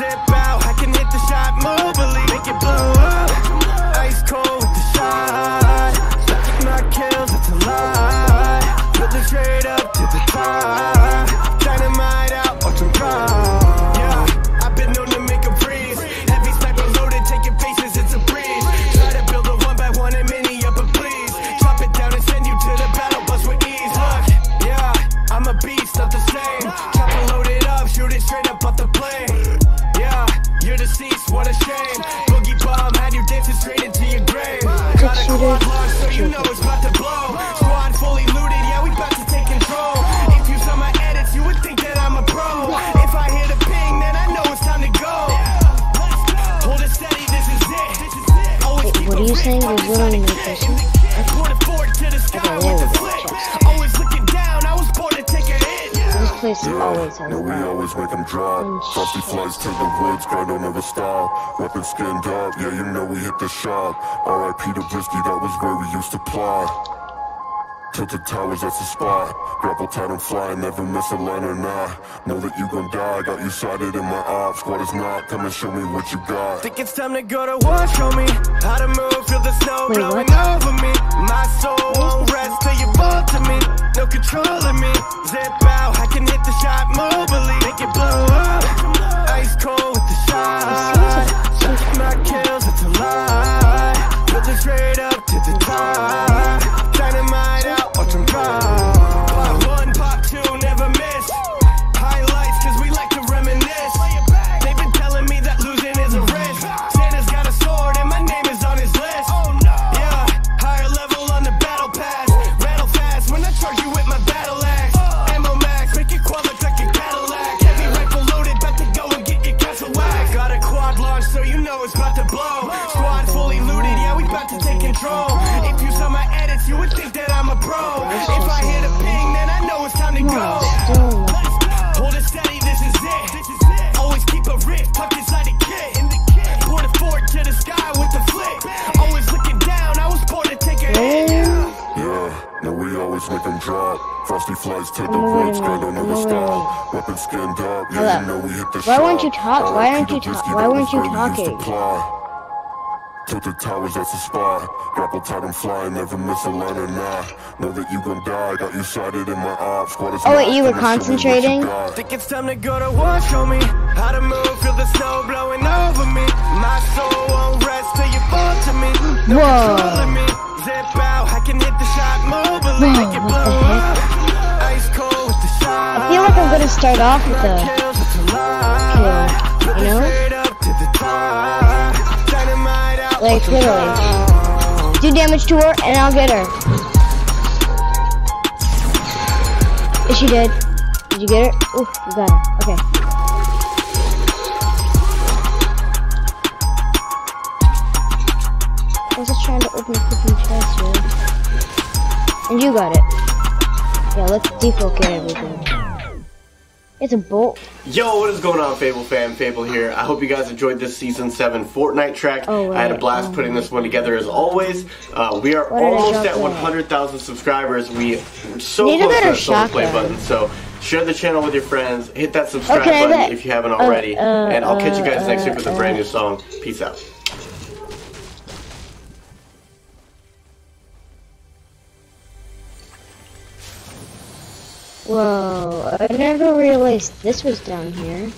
Zip you know This place always has No, we that. always make them drop. Frosty Flights to the woods, grind don't never stop. Weapon skinned up, yeah, you know we hit the shop. RIP to Brisky, that was where we used to plot. Tilted towers, that's the spot. Grapple tight, I'm flying, never miss a line or not. Know that you gon' die, got you sighted in my op. Squad is not, come and show me what you got. Think it's time to go to war, show me how to move, feel the snow Wait, blowing what? over me. My soul won't rest till you fall to me. No control of me. Zip out, I can hit the shot mobily, make it blow Frosty Flights to the I'm moving, don't I'm moving. stop. Weapon skinned up, yeah, you know we hit the Why shot. weren't you talk- why aren't you RIP to talk- Brisky, why that weren't you where we used to talking? plot. Tilted towers, that's the spot. Grapple tight, I'm flying, never miss a line or not. Know that you gon' die, got you sighted in my op. Oh, wait, not, you were come and show me what concentrating? got. Think it's time to go to war, show me how to move, feel the snow blowing over me. My soul won't rest till you fall to me. No Whoa. Start off with a kill, you know? Like, literally. Do damage to her, and I'll get her. Is she dead? Did you get her? Ooh, you got her. Okay. I was just trying to open the freaking chest, dude. And you got it. Yeah, let's defocate everything. It's a bolt. Yo, what is going on, Fable fam? Fable here. I hope you guys enjoyed this season seven Fortnite track. Oh, I had a blast Oh. putting this one together as always. Uh, we are I almost at 100,000 subscribers. We are so Need close to that play button. So share the channel with your friends. Hit that subscribe Okay, button if you haven't uh, already. uh, and I'll catch you guys uh, next week with a uh, brand new song. Peace out. Whoa, I never realized this was down here.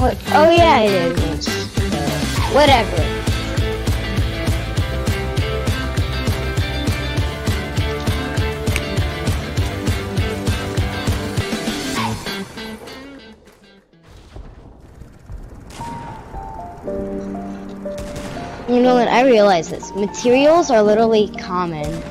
What? Oh yeah, it is. Whatever. You know what? I realize this. Materials are literally common.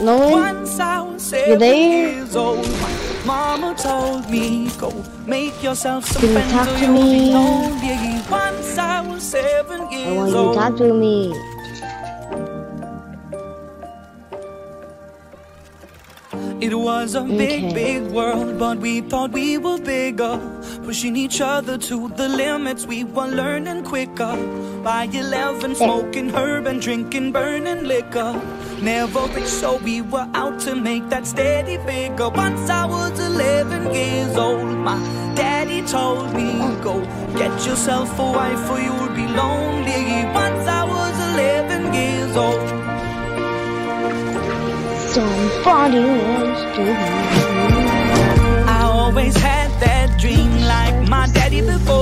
Nolan, Once I was seven there? years old, mama told me, go make yourself some Can you talk to me? Once I was seven I years want you to old. talk to me. It was a big, Okay. big world, but we thought we were bigger. Pushing each other to the limits, we were learning quicker. By 11, eh. smoking herb and drinking burning liquor. Never rich, so we were out to make that steady figure. Once I was 11 years old, my daddy told me, Go get yourself a wife or you'll be lonely. Once I was 11 years old. Somebody wants to I always had that dream like my daddy before.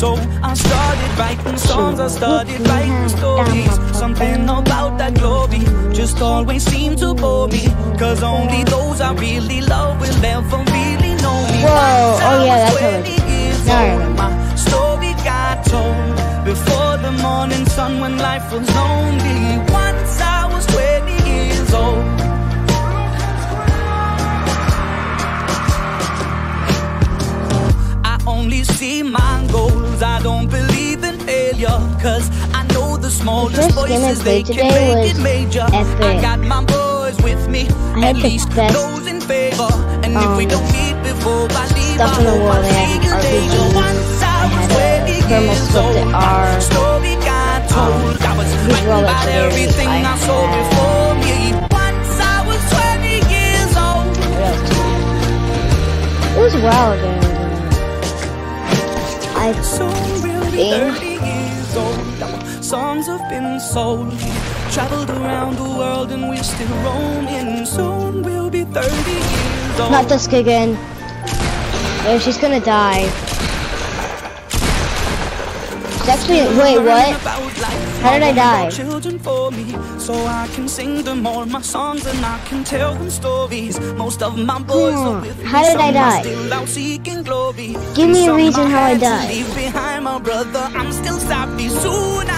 So I started writing songs, I started writing stories. Something about that glory just always seemed to bore me. Cause only those I really love will ever really know me. Whoa, oh yeah, that's how it 20 years Now I old, remember. My story got told before the morning sun when life was lonely. Once I was 20 years old. Only see my goals. I don't believe in failure. Cause I know the smallest I voices they can today make it major. I got my boys with me. I At the least best, those in favor. And if we um, don't meet before I leave, stuff I in the world. I see an you later. Once I was had a 20 thermal years old. My story got told. I was writing about everything I I saw before me. Once I was 20 years old. It was a while ago. I Soon we'll be think- 30 years old. Our songs have been sold. Traveled around the world and we're still roaming. Soon we'll be 30 years old. not Dusk again. No, she's gonna die. She's actually wait, what? How did I die? Children for me, so I can sing them all my songs and I can tell them stories. Most of my boys Hmm, with how did I die? Still out seeking glory. Give me a reason how I died. Behind my brother, I'm still. Soon